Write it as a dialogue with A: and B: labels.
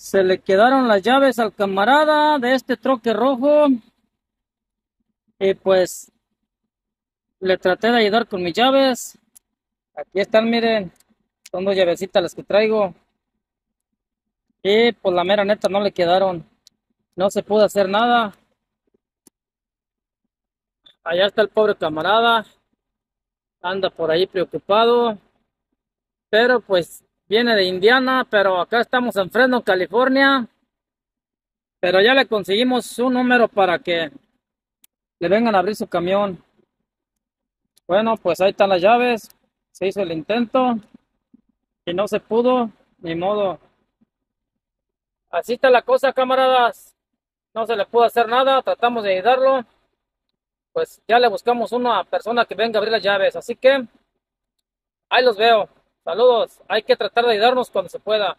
A: Se le quedaron las llaves al camarada de este troque rojo. Y pues le traté de ayudar con mis llaves. Aquí están, miren. Son dos llavecitas las que traigo. Y pues la mera neta no le quedaron. No se pudo hacer nada. Allá está el pobre camarada. Anda por ahí preocupado. Pero pues viene de Indiana, pero acá estamos en Fresno, California. Pero ya le conseguimos un número para que le vengan a abrir su camión. Bueno, pues ahí están las llaves. Se hizo el intento y no se pudo, ni modo. Así está la cosa, camaradas. No se le pudo hacer nada, tratamos de ayudarlo. Pues ya le buscamos una persona que venga a abrir las llaves. Así que ahí los veo. Saludos. Hay que tratar de ayudarnos cuando se pueda.